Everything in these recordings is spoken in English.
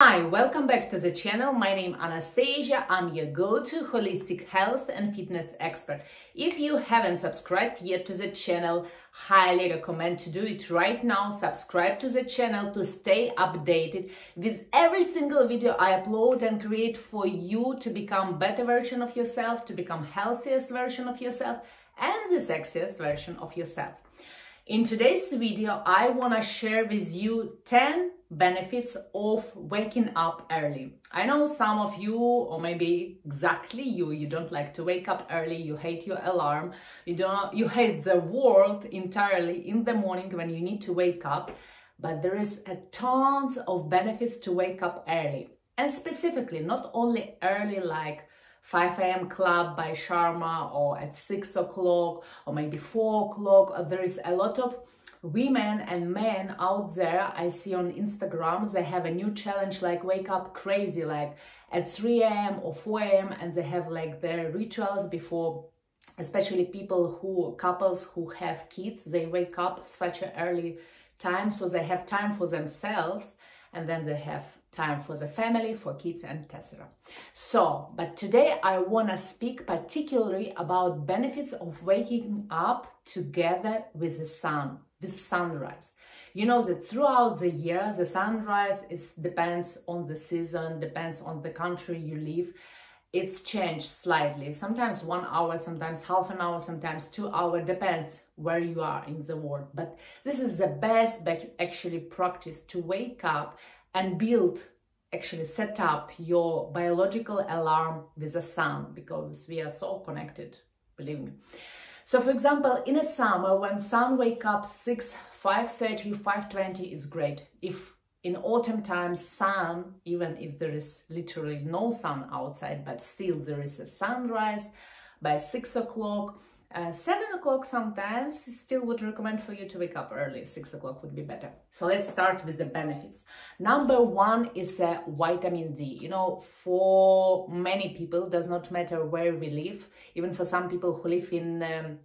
Hi, welcome back to the channel. My name is Anastasia. I'm your go-to holistic health and fitness expert. If you haven't subscribed yet to the channel, highly recommend to do it right now. Subscribe to the channel to stay updated with every single video I upload and create for you to become better version of yourself, to become healthiest version of yourself and the sexiest version of yourself. In today's video, I want to share with you 10 benefits of waking up early. I know some of you, or maybe exactly you, you don't like to wake up early, you hate your alarm, you don't, you hate the world entirely in the morning when you need to wake up, but there is a tons of benefits to wake up early. And specifically, not only early like 5 a.m. club by Sharma or at 6 o'clock or maybe 4 o'clock. There is a lot of women and men out there I see on Instagram, they have a new challenge like wake up crazy, like at 3 a.m. or 4 a.m. and they have like their rituals before especially people who couples who have kids they wake up such an early time so they have time for themselves and then they have time for the family, for kids, and etc. So, but today I want to speak particularly about benefits of waking up together with the sun, with sunrise. You know that throughout the year, the sunrise is depends on the season, depends on the country you live. It's changed slightly. Sometimes one hour, sometimes half an hour, sometimes two hour, depends where you are in the world. But this is the best actually practice to wake up and build actually set up your biological alarm with the sun because we are so connected believe me so for example in a summer when sun wake up 6 5:30 5:20 is great. If in autumn time sun even if there is literally no sun outside but still there is a sunrise by six o'clock uh, 7 o'clock sometimes still would recommend for you to wake up early. 6 o'clock would be better. So let's start with the benefits. Number one is uh, vitamin d. You know for many people does not matter where we live. Even for some people who live in um,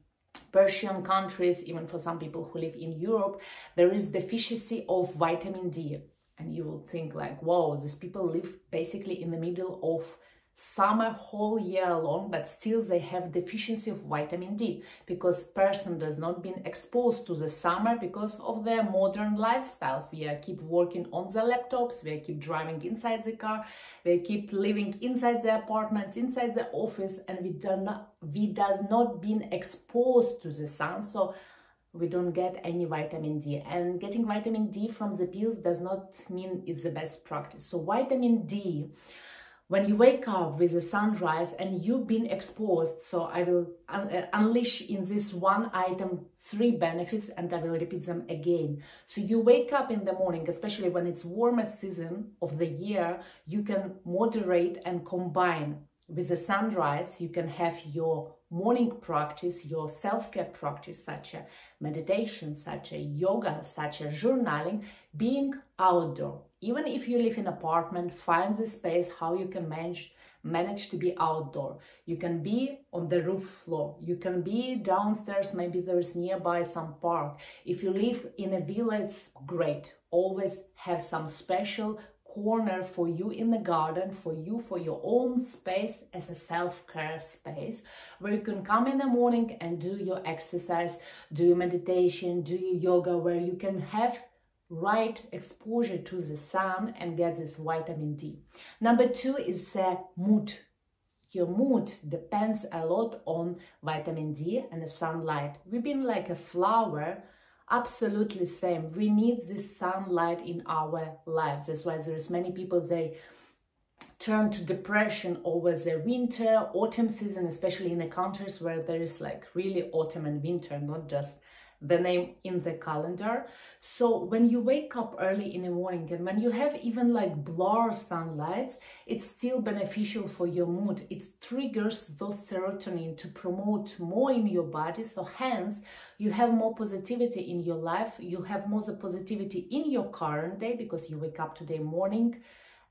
Persian countries, even for some people who live in Europe, there is deficiency of vitamin D. And you will think like, wow, these people live basically in the middle of summer whole year long but still they have deficiency of vitamin D because person does not been exposed to the summer because of their modern lifestyle. We keep working on the laptops we keep driving inside the car we keep living inside the apartments inside the office and we do not we does not been exposed to the sun so we don't get any vitamin D. And getting vitamin D from the pills does not mean it's the best practice. So vitamin D when you wake up with the sunrise and you've been exposed so i will un uh, unleash in this one item three benefits and i will repeat them again. So you wake up in the morning especially when it's warmest season of the year you can moderate and combine with the sunrise. You can have your morning practice your self-care practice such as meditation such as yoga such as journaling being outdoor even if you live in apartment find the space how you can manage manage to be outdoor. You can be on the roof floor. You can be downstairs maybe there's nearby some park. If you live in a village great. Always have some special corner for you in the garden, for you, for your own space as a self-care space, where you can come in the morning and do your exercise, do your meditation, do your yoga, where you can have right exposure to the sun and get this vitamin D. Number two is uh, mood. Your mood depends a lot on vitamin D and the sunlight. We've been like a flower, absolutely same. We need this sunlight in our lives. That's why there's many people, they turn to depression over the winter, autumn season, especially in the countries where there is like really autumn and winter, not just the name in the calendar. So when you wake up early in the morning and when you have even like blur sunlights, it's still beneficial for your mood. It triggers those serotonin to promote more in your body. So hence you have more positivity in your life. You have more the positivity in your current day because you wake up today morning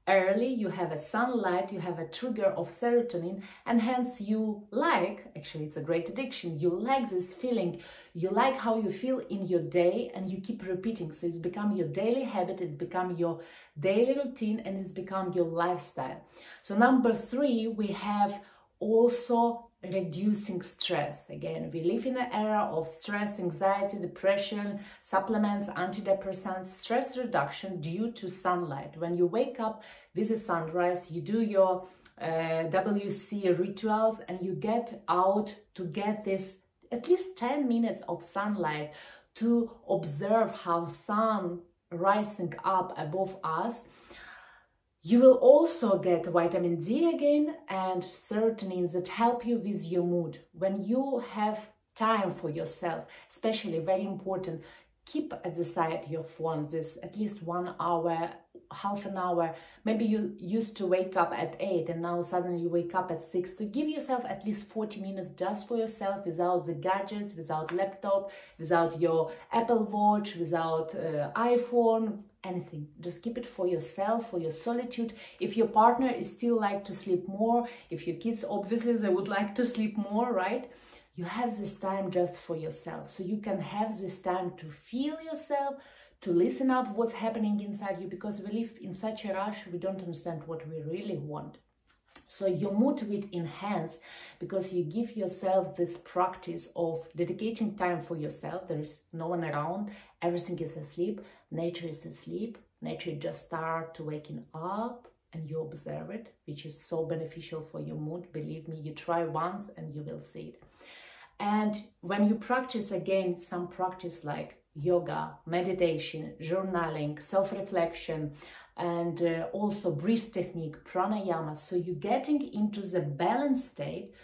early, you have a sunlight, you have a trigger of serotonin, and hence you like, actually it's a great addiction, you like this feeling, you like how you feel in your day and you keep repeating. So it's become your daily habit, it's become your daily routine and it's become your lifestyle. So number three, we have also reducing stress. Again, we live in an era of stress, anxiety, depression, supplements, antidepressants, stress reduction due to sunlight. When you wake up with the sunrise, you do your uh, WC rituals and you get out to get this at least 10 minutes of sunlight to observe how sun rising up above us you will also get vitamin D again and serotonin that help you with your mood. When you have time for yourself, especially very important, keep at the side your phone this at least one hour half an hour. Maybe you used to wake up at 8 and now suddenly you wake up at 6 to give yourself at least 40 minutes just for yourself without the gadgets without laptop without your apple watch without uh, iphone anything. Just keep it for yourself for your solitude. If your partner is still like to sleep more if your kids obviously they would like to sleep more right? You have this time just for yourself. So you can have this time to feel yourself to listen up what's happening inside you because we live in such a rush we don't understand what we really want so your mood will enhance because you give yourself this practice of dedicating time for yourself. There is no one around. Everything is asleep. Nature is asleep. Nature just start to waking up and you observe it, which is so beneficial for your mood. Believe me, you try once and you will see it. And when you practice again, some practice like yoga, meditation, journaling, self-reflection, and uh, also breath technique, pranayama. So you're getting into the balanced state,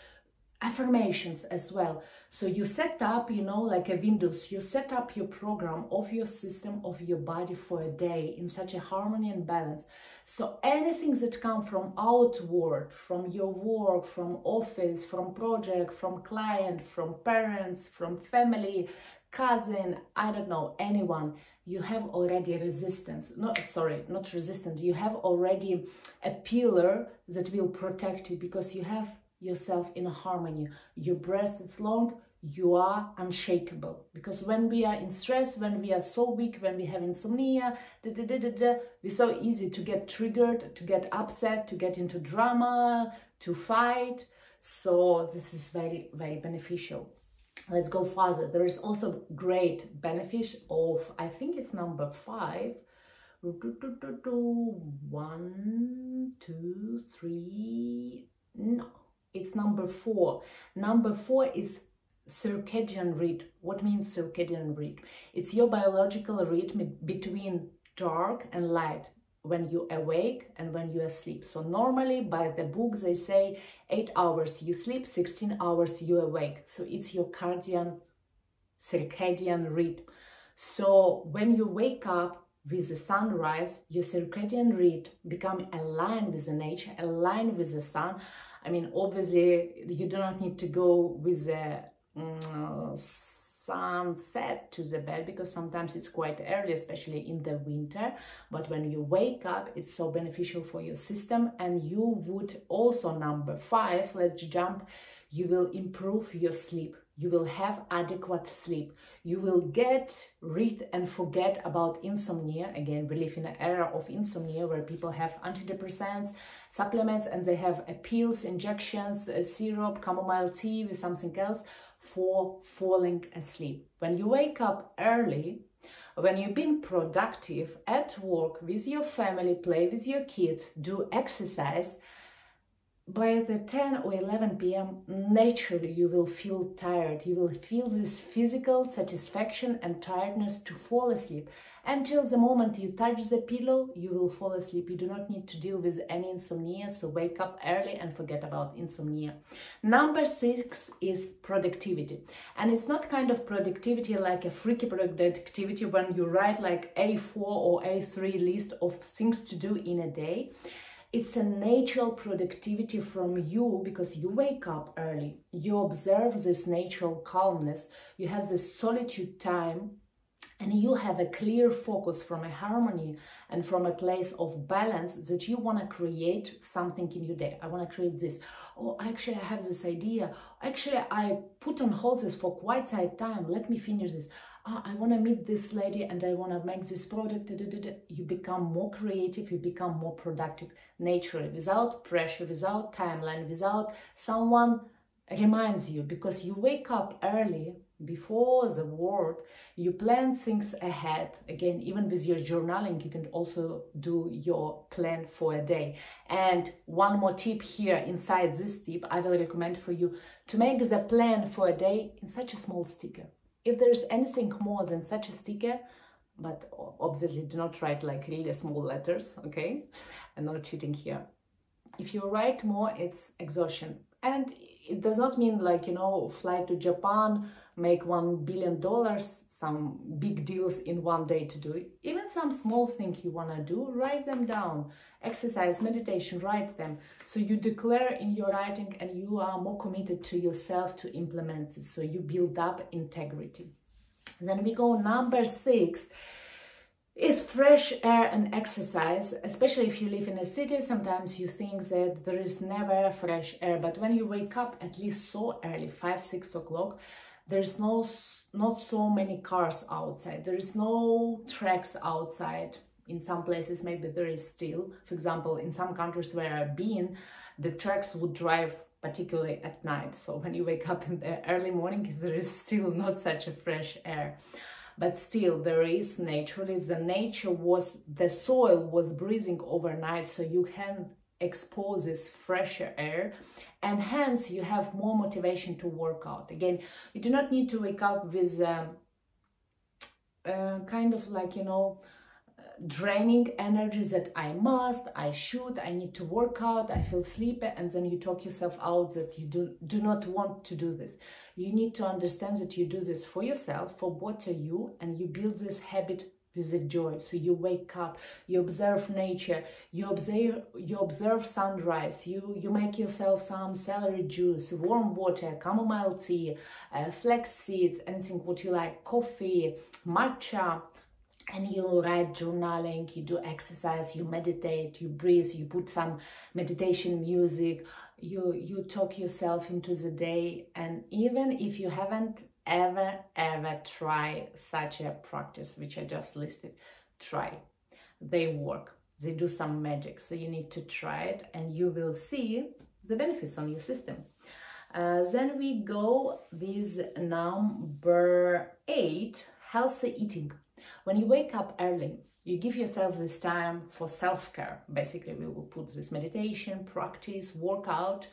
affirmations as well. So you set up, you know, like a Windows, you set up your program of your system, of your body for a day in such a harmony and balance. So anything that come from outward, from your work, from office, from project, from client, from parents, from family, cousin, I don't know, anyone, you have already resistance. Not sorry, not resistance. You have already a pillar that will protect you because you have yourself in harmony. Your breath is long, you are unshakable. Because when we are in stress, when we are so weak, when we have insomnia, da, da, da, da, da, we're so easy to get triggered, to get upset, to get into drama, to fight. So this is very, very beneficial let's go further there is also great benefit of i think it's number five. One two three. No it's number four. Number four is circadian rhythm. What means circadian rhythm? It's your biological rhythm between dark and light when you awake and when you asleep. So normally by the book they say 8 hours you sleep, 16 hours you awake. So it's your cardian circadian rhythm. So when you wake up with the sunrise, your circadian rhythm become aligned with the nature, aligned with the sun. I mean, obviously you do not need to go with the um, sunset to the bed because sometimes it's quite early, especially in the winter. But when you wake up, it's so beneficial for your system. And you would also, number five, let's jump, you will improve your sleep. You will have adequate sleep. You will get rid and forget about insomnia. Again, we live in an era of insomnia where people have antidepressants, supplements, and they have pills, injections, syrup, chamomile tea with something else for falling asleep. When you wake up early, when you've been productive at work with your family, play with your kids, do exercise, by the 10 or 11 p.m., naturally you will feel tired. You will feel this physical satisfaction and tiredness to fall asleep. Until the moment you touch the pillow, you will fall asleep. You do not need to deal with any insomnia, so wake up early and forget about insomnia. Number six is productivity. And it's not kind of productivity like a freaky productivity when you write like A4 or A3 list of things to do in a day it's a natural productivity from you because you wake up early. You observe this natural calmness. You have this solitude time and you have a clear focus from a harmony and from a place of balance that you want to create something in your day. I want to create this. Oh, actually, I have this idea. Actually, I put on hold this for quite some time. Let me finish this. Oh, I want to meet this lady and I want to make this project. You become more creative, you become more productive. Naturally, without pressure, without timeline, without someone reminds you. Because you wake up early before the world you plan things ahead. Again even with your journaling you can also do your plan for a day. And one more tip here inside this tip i will recommend for you to make the plan for a day in such a small sticker if there's anything more than such a sticker but obviously do not write like really small letters okay? I'm not cheating here. If you write more it's exhaustion. And it does not mean like you know fly to japan make one billion dollars some big deals in one day to do even some small thing you want to do write them down. Exercise meditation write them. So you declare in your writing and you are more committed to yourself to implement it. So you build up integrity. Then we go number six is fresh air and exercise, especially if you live in a city. Sometimes you think that there is never fresh air, but when you wake up at least so early, five, six o'clock, there's no not so many cars outside. There is no tracks outside. In some places, maybe there is still. For example, in some countries where I've been, the tracks would drive particularly at night. So when you wake up in the early morning, there is still not such a fresh air but still there is naturally the nature was the soil was breathing overnight so you can expose this fresher air and hence you have more motivation to work out again you do not need to wake up with um, uh, kind of like you know draining energy that I must, I should, I need to work out, I feel sleepy, and then you talk yourself out that you do, do not want to do this. You need to understand that you do this for yourself, for what are you, and you build this habit with the joy. So you wake up, you observe nature, you observe you observe sunrise, you you make yourself some celery juice, warm water, chamomile tea, uh, flax seeds, anything what you like, coffee, matcha, and you write journaling, you do exercise, you meditate, you breathe, you put some meditation music, you you talk yourself into the day, and even if you haven't ever ever try such a practice which I just listed, try. They work. They do some magic. So you need to try it, and you will see the benefits on your system. Uh, then we go with number eight, healthy eating. When you wake up early, you give yourself this time for self-care. Basically, we will put this meditation, practice, workout,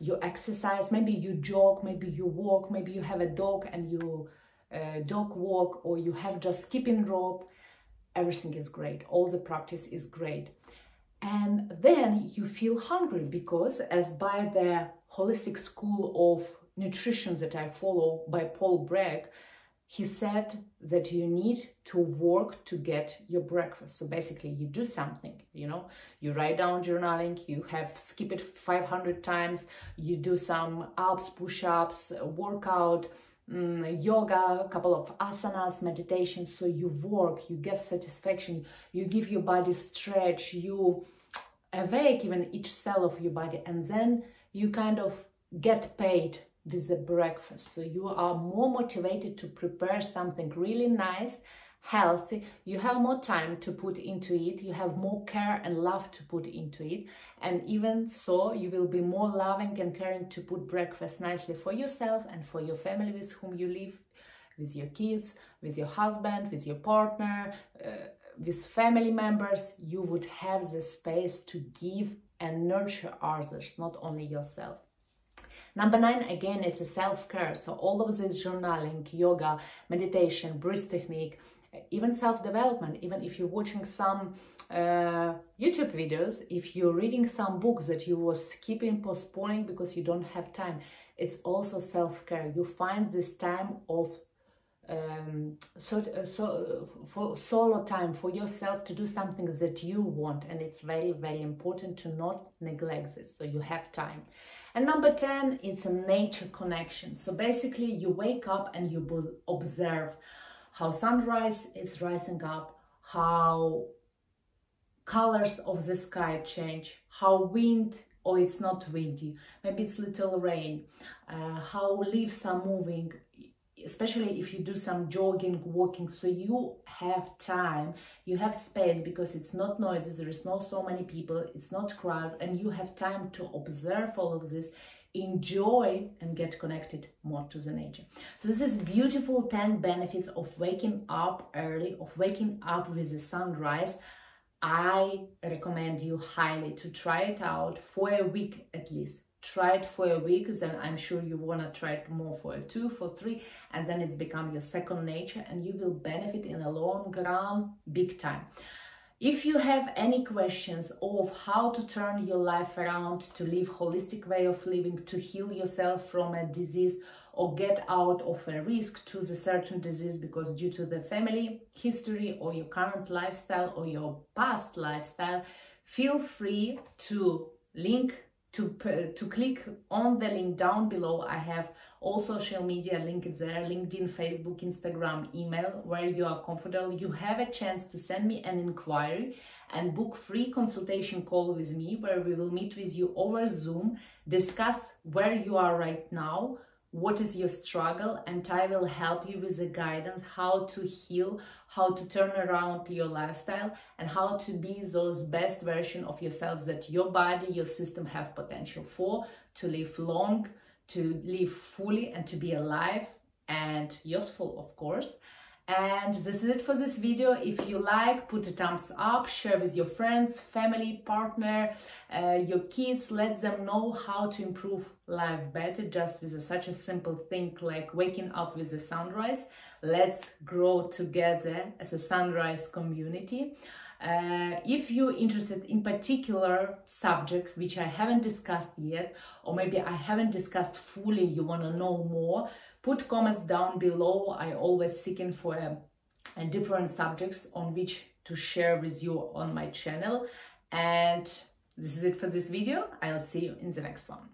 you exercise, maybe you jog, maybe you walk, maybe you have a dog and you uh, dog walk or you have just skipping rope. Everything is great. All the practice is great. And then you feel hungry because as by the holistic school of nutrition that I follow by Paul Bragg, he said that you need to work to get your breakfast. So basically, you do something, you know, you write down journaling, you have skip it 500 times, you do some ups, push ups, workout, um, yoga, a couple of asanas, meditation. So you work, you get satisfaction, you give your body stretch, you awake even each cell of your body, and then you kind of get paid with the breakfast. So you are more motivated to prepare something really nice, healthy. You have more time to put into it. You have more care and love to put into it. And even so, you will be more loving and caring to put breakfast nicely for yourself and for your family with whom you live, with your kids, with your husband, with your partner, uh, with family members. You would have the space to give and nurture others, not only yourself. Number nine, again, it's a self-care. So all of this journaling, yoga, meditation, breath technique, even self-development, even if you're watching some uh, YouTube videos, if you're reading some books that you were skipping, postponing because you don't have time, it's also self-care. You find this time of um, so, uh, so for solo time for yourself to do something that you want and it's very very important to not neglect this so you have time and number 10, it's a nature connection. So basically you wake up and you observe how sunrise is rising up, how colors of the sky change, how wind or it's not windy, maybe it's little rain, uh, how leaves are moving, especially if you do some jogging, walking, so you have time, you have space because it's not noisy, there is not so many people, it's not crowded, and you have time to observe all of this, enjoy and get connected more to the nature. So this is beautiful 10 benefits of waking up early, of waking up with the sunrise. I recommend you highly to try it out for a week at least. Try it for a week, then I'm sure you want to try it more for a two, for three, and then it's become your second nature and you will benefit in a long run big time. If you have any questions of how to turn your life around to live holistic way of living, to heal yourself from a disease or get out of a risk to the certain disease because due to the family history or your current lifestyle or your past lifestyle, feel free to link to, to click on the link down below. I have all social media linked there, LinkedIn, Facebook, Instagram, email, where you are comfortable. You have a chance to send me an inquiry and book free consultation call with me where we will meet with you over Zoom, discuss where you are right now, what is your struggle and I will help you with the guidance how to heal, how to turn around your lifestyle and how to be those best version of yourselves that your body, your system have potential for to live long, to live fully and to be alive and useful of course. And this is it for this video. If you like, put a thumbs up, share with your friends, family, partner, uh, your kids. Let them know how to improve life better just with a, such a simple thing like waking up with the sunrise. Let's grow together as a sunrise community. Uh, if you're interested in particular subject which I haven't discussed yet, or maybe I haven't discussed fully, you want to know more, put comments down below. I always seeking for uh, a, a different subjects on which to share with you on my channel. And this is it for this video. I'll see you in the next one.